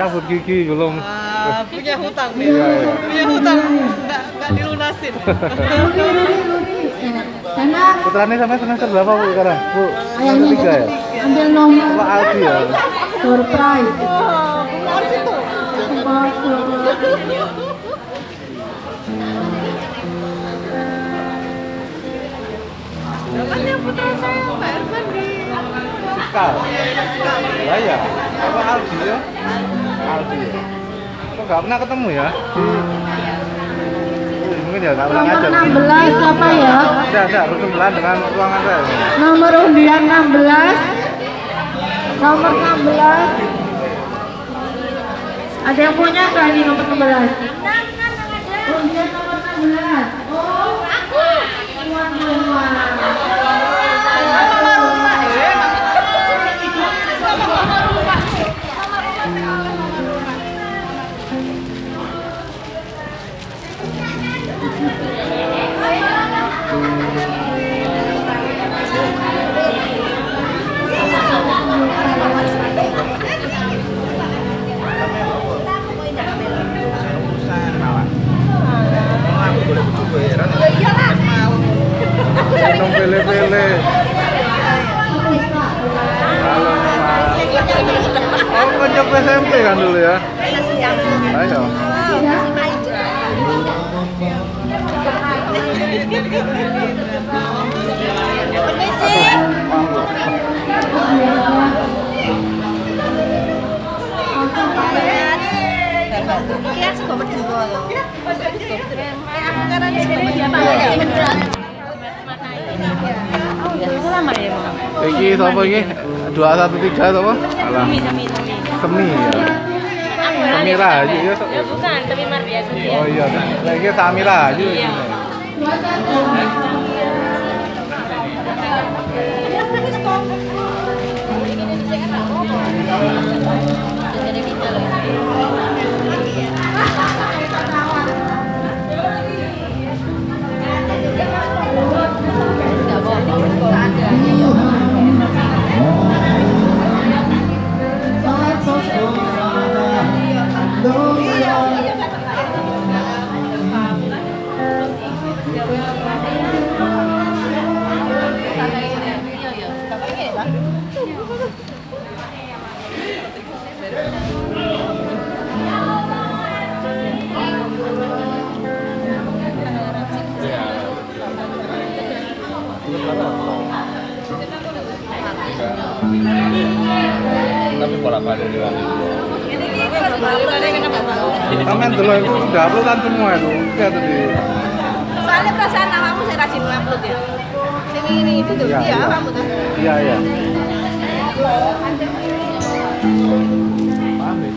cabut gigi belum Ah, punya hutang nih. Iya, iya. Punya hutang nggak nggak dilunasin. Putranya sampai semester berapa bu sekarang bu semester ayahnya tiga ya ambil nomor Pak Aldi ya surprise. Wah, keluar situ. Kan yang putra saya fiskal ya ya Pak Aldi ya Aldi ya kok nggak pernah ketemu ya Hmm, mungkin ya nggak pernah Nomor ngajar 16 apa ya? ada ada bersebelahan dengan ruangan saya Nomor undian 16. Nomor 16. Ada yang punya nggak ini nomor 16? Undian nomor 16. Oh, aku. Tuan rumah. Minum pele-pele. Halo oh konco SMP kan dulu ya? Ayo Iki sapa iki? 213 sapa? Alah. Semi ya. Semi Rahayu ya. Ya bukan, tapi Maria Setia. Oh iya, lah iki Sami Rahayu. Iya. Tapi bolak balik di Sampeyan dulu itu sudah uploadan semua itu. Lihat tadi. Soalnya perasaan namamu saya rajin upload ya. Sini ini itu tuh, Iya, iya iya. kamu tuh. Iya, iya. Paham ya?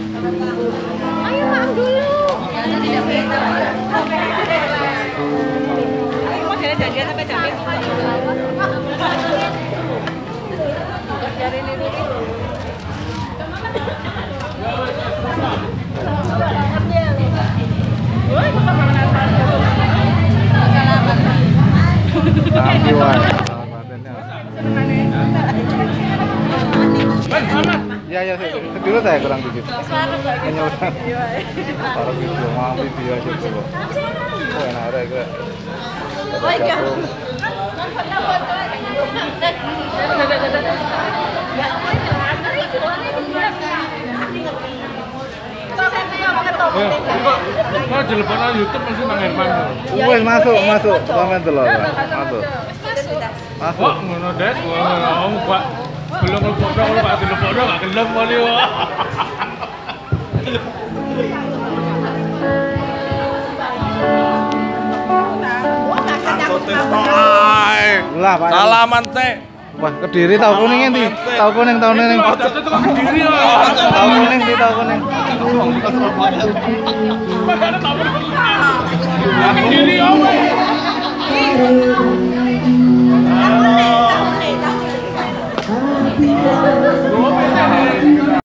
Ayo maaf dulu. Mau sampai jam ini Wan. Ya ya, dulu saya kurang udah. Taruh video, mau video aja dulu. Oh enak ada gue. YouTube masih nang Herman. Wes masuk, masuk. Komen dulu. Masuk. Wah, Masuk. ngono des, ngono Pak. Belum kalau Pak dilupokno gak gelem kali wah. Lah, Pak. Salaman teh. Wah, Kediri tahu kuning nanti. Tahu kuning, tahu kuning. Ya. Tahu kuning, tahu kuning.